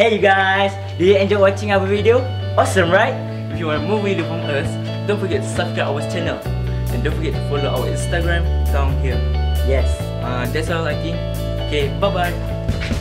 Hey you guys, do you enjoy watching our video? Awesome right? If you want more video from us, don't forget to subscribe our channel. And don't forget to follow our Instagram down here. Yes, uh, that's all I think. Okay, bye bye